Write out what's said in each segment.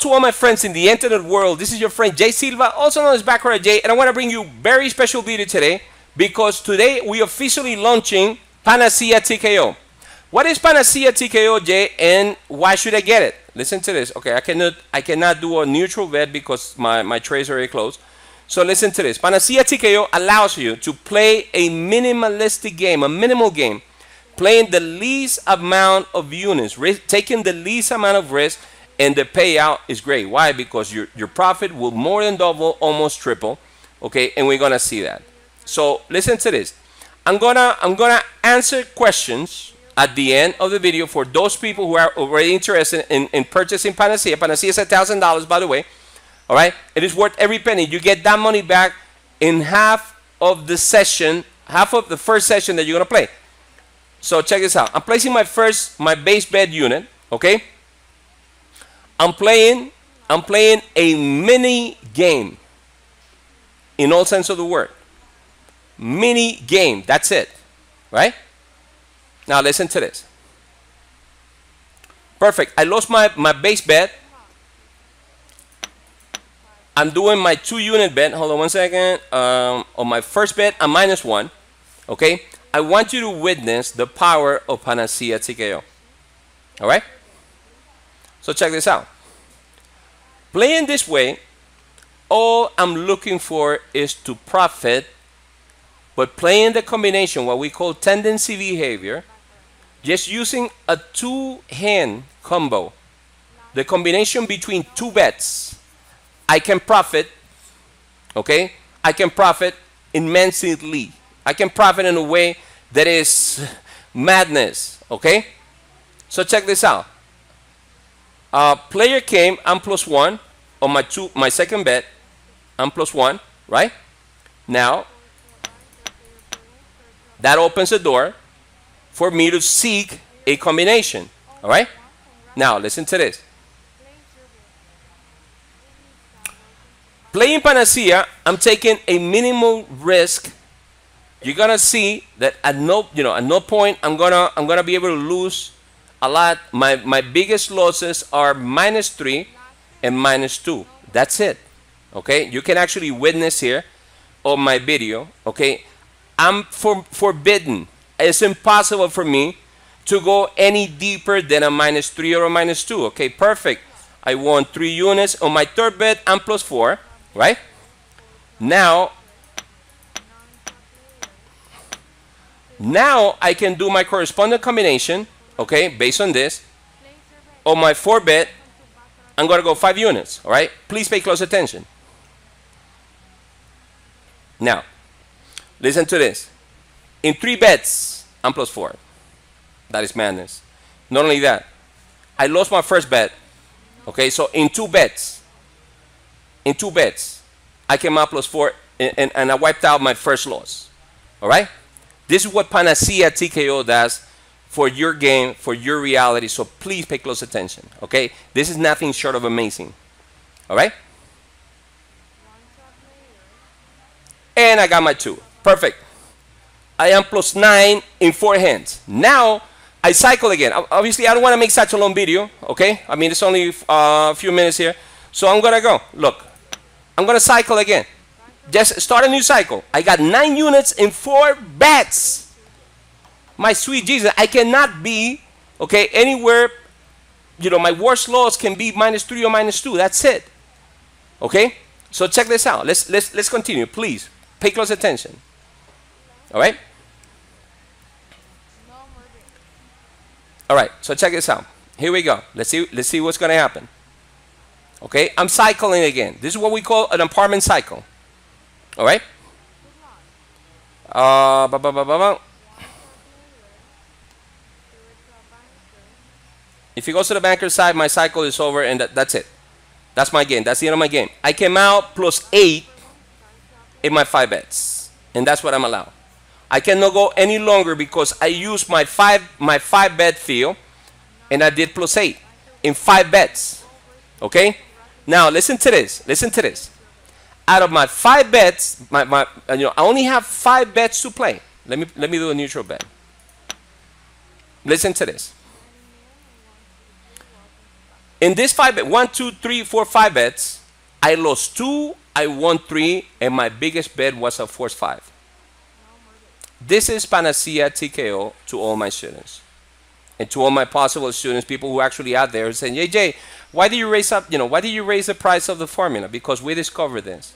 to all my friends in the internet world. This is your friend Jay Silva, also known as Baccarat Jay, and I want to bring you very special video today because today we officially launching Panacea TKO. What is Panacea TKO, Jay, and why should I get it? Listen to this. Okay, I cannot I cannot do a neutral bet because my, my trades are very close. So listen to this. Panacea TKO allows you to play a minimalistic game, a minimal game, playing the least amount of units, taking the least amount of risk, and the payout is great. Why? Because your, your profit will more than double, almost triple. Okay, and we're gonna see that. So listen to this. I'm gonna I'm gonna answer questions at the end of the video for those people who are already interested in, in purchasing Panacea. Panacea is a thousand dollars, by the way. All right, it is worth every penny. You get that money back in half of the session, half of the first session that you're gonna play. So check this out. I'm placing my first my base bet unit. Okay. I'm playing. I'm playing a mini game. In all sense of the word. Mini game. That's it. Right? Now listen to this. Perfect. I lost my, my base bet. I'm doing my two unit bet. Hold on one second. Um, on my first bet, I'm minus one. Okay. I want you to witness the power of Panacea TKO. All right. So check this out. Playing this way, all I'm looking for is to profit, but playing the combination, what we call tendency behavior, just using a two-hand combo, the combination between two bets, I can profit, okay? I can profit immensely. I can profit in a way that is madness, okay? So check this out. Uh, player came, I'm plus one on my two, my second bet, I'm plus one, right? Now, that opens the door for me to seek a combination. All right? Now, listen to this. Playing Panacea, I'm taking a minimal risk. You're gonna see that at no, you know, at no point I'm gonna I'm gonna be able to lose a lot. My my biggest losses are minus three and minus two. That's it. Okay, you can actually witness here on my video. Okay, I'm for, forbidden it's impossible for me to go any deeper than a minus 3 or a minus 2. Okay, perfect. I won 3 units. On my third bet, I'm plus 4, right? Now, now I can do my corresponding combination, okay, based on this. On my 4 bet, I'm going to go 5 units, all right? Please pay close attention. Now, listen to this. In three bets, I'm plus four. That is madness. Not only that, I lost my first bet. Okay, so in two bets, in two bets, I came out plus four and, and, and I wiped out my first loss. All right? This is what Panacea TKO does for your game, for your reality. So please pay close attention. Okay? This is nothing short of amazing. All right? And I got my two. Perfect. I am plus 9 in four hands. Now, I cycle again. Obviously, I don't want to make such a long video, okay? I mean, it's only uh, a few minutes here. So I'm to go. Look, I'm to cycle again. Just start a new cycle. I got 9 units in 4 bets. My sweet Jesus, I cannot be, okay, anywhere, you know, my worst loss can be minus 3 or minus 2. That's it. Okay? So check this out. Let's, let's, let's continue. Please, pay close attention. All right? All right, so check this out. Here we go. Let's see, let's see what's going to happen. Okay, I'm cycling again. This is what we call an apartment cycle. All right? Uh, if he goes to the banker's side, my cycle is over and that, that's it. That's my game. That's the end of my game. I came out plus 8 in my 5 bets. And that's what I'm allowed. I cannot go any longer because I used my five my five bet field and I did plus eight in five bets. Okay? Now listen to this. Listen to this. Out of my five bets, my, my uh, you know, I only have five bets to play. Let me let me do a neutral bet. Listen to this. In this five bet, one, two, three, four, five bets, I lost two, I won three, and my biggest bet was a force five. This is Panacea TKO to all my students. And to all my possible students, people who actually out there saying, "Hey Jay, why did you raise up, you know, why did you raise the price of the formula? Because we discovered this.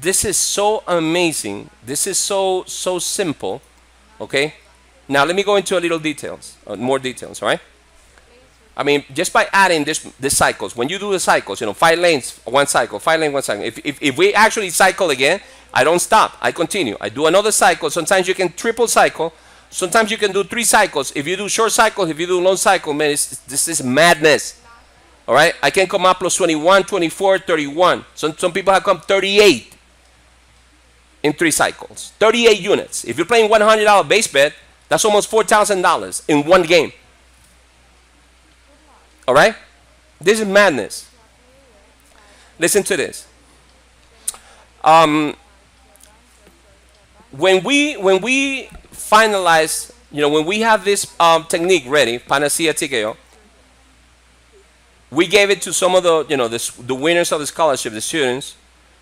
This is so amazing. This is so so simple. Okay? Now let me go into a little details, uh, more details, all right? I mean, just by adding this, this cycles, when you do the cycles, you know, five lanes, one cycle, five lanes, one cycle. If, if, if we actually cycle again, I don't stop. I continue. I do another cycle. Sometimes you can triple cycle. Sometimes you can do three cycles. If you do short cycles, if you do long cycle, man, this is madness. All right? I can come up plus 21, 24, 31. Some, some people have come 38 in three cycles. 38 units. If you're playing $100 base bet, that's almost $4,000 in one game. All right? This is madness. Listen to this. Um, when we when we finalize, you know, when we have this um, technique ready, Panacea TKO, we gave it to some of the, you know, the, the winners of the scholarship, the students,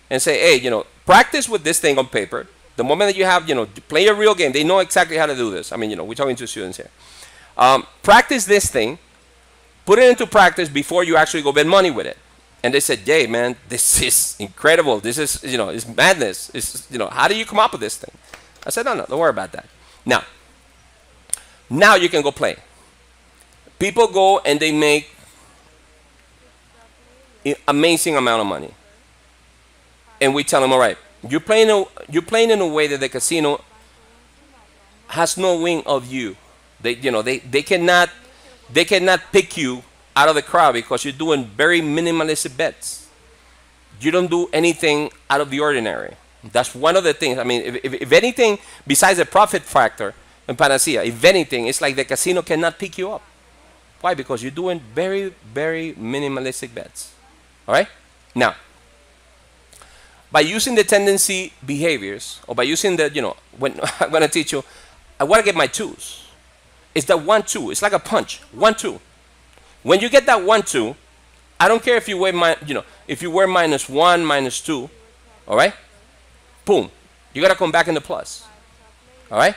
and say, hey, you know, practice with this thing on paper. The moment that you have, you know, play a real game, they know exactly how to do this. I mean, you know, we're talking to students here. Um, practice this thing, put it into practice before you actually go bet money with it. And they said, "Yay, man, this is incredible. This is, you know, it's madness. It's, you know, how do you come up with this thing?" I said, "No, no, don't worry about that. Now, now you can go play. People go and they make amazing amount of money, and we tell them, all right, you're playing, a, you're playing in a way that the casino has no wing of you. They, you know, they, they cannot, they cannot pick you out of the crowd because you're doing very minimalistic bets. You don't do anything out of the ordinary. That's one of the things. I mean, if, if, if anything, besides the profit factor in Panacea, if anything, it's like the casino cannot pick you up. Why? Because you're doing very, very minimalistic bets. All right? Now, by using the tendency behaviors, or by using the, you know, when I'm going to teach you, I want to get my twos. It's the one, two. It's like a punch. One, two. When you get that one, two, I don't care if you wear my, you know, if you wear minus one, minus two, all right? Boom. You got to come back in the plus. All right?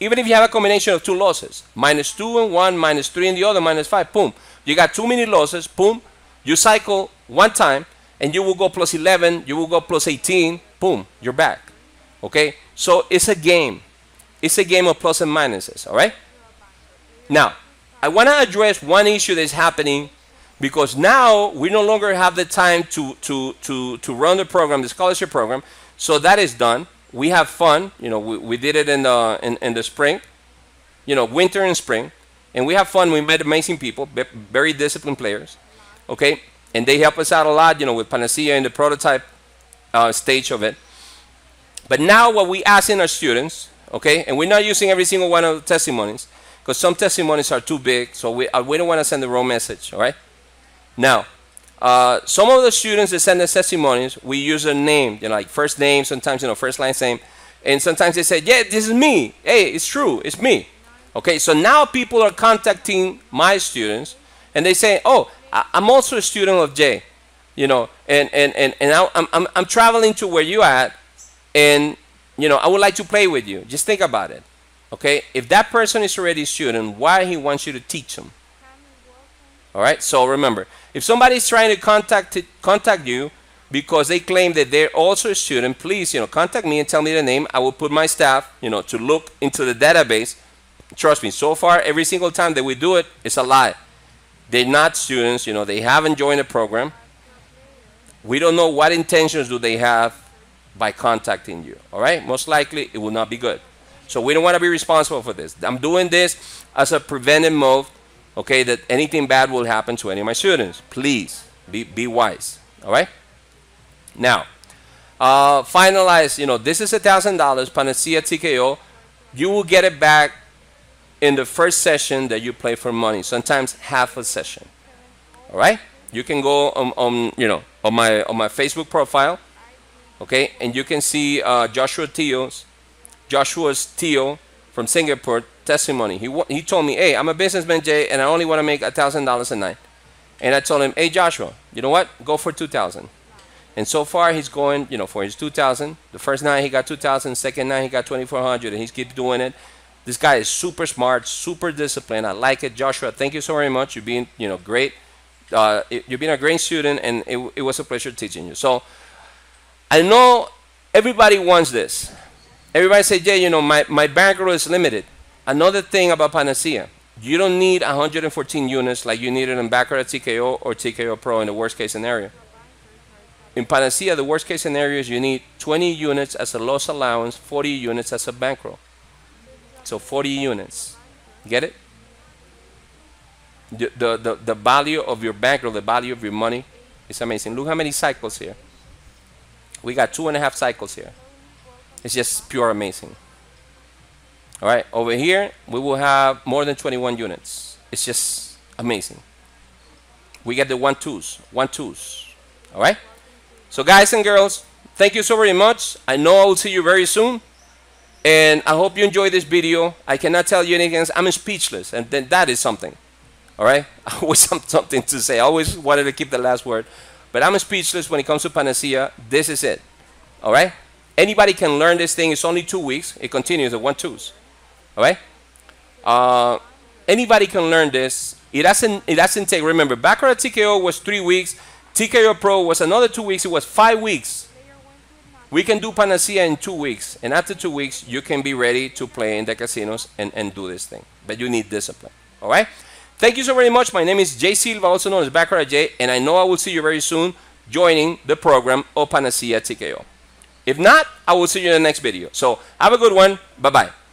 Even if you have a combination of two losses, minus two and one, minus three and the other, minus five, boom. You got too many losses, boom. You cycle one time and you will go plus 11, you will go plus 18, boom, you're back. Okay? So it's a game. It's a game of plus and minuses, all right? Now, I want to address one issue that's happening because now we no longer have the time to, to, to, to run the program, the scholarship program. So that is done. We have fun. You know, we, we did it in the, in, in the spring, you know, winter and spring. And we have fun. We met amazing people, very disciplined players. Okay? And they help us out a lot, you know, with Panacea in the prototype uh, stage of it. But now what we ask in our students, okay, and we're not using every single one of the testimonies, because some testimonies are too big, so we, uh, we don't want to send the wrong message, all right? Now, uh, some of the students that send the testimonies, we use a name, you know, like first name, sometimes, you know, first line name, and sometimes they say, yeah, this is me. Hey, it's true, it's me. Okay, so now people are contacting my students, and they say, oh, I'm also a student of Jay, you know, and, and, and, and I'm, I'm, I'm traveling to where you at, and, you know, I would like to play with you. Just think about it. Okay, if that person is already a student, why he wants you to teach them? All right, so remember, if somebody is trying to contact contact you because they claim that they're also a student, please, you know, contact me and tell me the name. I will put my staff, you know, to look into the database. Trust me, so far, every single time that we do it, it's a lie. They're not students, you know, they haven't joined the program. We don't know what intentions do they have by contacting you. All right, most likely it will not be good. So we don't want to be responsible for this. I'm doing this as a preventive move, okay, that anything bad will happen to any of my students. Please be, be wise, all right? Now, uh, finalize, you know, this is a $1,000 Panacea TKO. You will get it back in the first session that you play for money, sometimes half a session, all right? You can go on, on you know, on my, on my Facebook profile, okay, and you can see uh, Joshua Teo's Joshua's Teo from Singapore testimony. He, he told me, hey, I'm a businessman, Jay, and I only want to make $1,000 a night. And I told him, hey, Joshua, you know what? Go for 2,000. And so far, he's going, you know, for his 2,000. The first night he got 2,000. Second night he got 2,400, and he's keep doing it. This guy is super smart, super disciplined. I like it, Joshua. Thank you so very much. You've been, you know, great. Uh, you've been a great student, and it, it was a pleasure teaching you. So I know everybody wants this. Everybody say, yeah, you know, my, my bankroll is limited. Another thing about Panacea, you don't need 114 units like you needed in Baccarat TKO or TKO Pro in the worst case scenario. In Panacea, the worst case scenario is you need 20 units as a loss allowance, 40 units as a bankroll. So 40 units. Get it? The, the, the, the value of your bankroll, the value of your money is amazing. Look how many cycles here. We got two and a half cycles here. It's just pure amazing. All right, over here, we will have more than 21 units. It's just amazing. We get the one twos, one twos. All right? So guys and girls, thank you so very much. I know I will see you very soon. And I hope you enjoyed this video. I cannot tell you anything else. I'm speechless. And then that is something. All right? I always have something to say. I always wanted to keep the last word. But I'm speechless when it comes to Panacea. This is it. All right? Anybody can learn this thing. It's only two weeks. It continues at one twos. All right? Uh, anybody can learn this. It doesn't, it doesn't take, remember, Baccarat TKO was three weeks. TKO Pro was another two weeks. It was five weeks. We can do Panacea in two weeks. And after two weeks, you can be ready to play in the casinos and, and do this thing. But you need discipline. All right? Thank you so very much. My name is Jay Silva, also known as Baccarat Jay. And I know I will see you very soon joining the program of Panacea TKO. If not, I will see you in the next video. So have a good one. Bye-bye.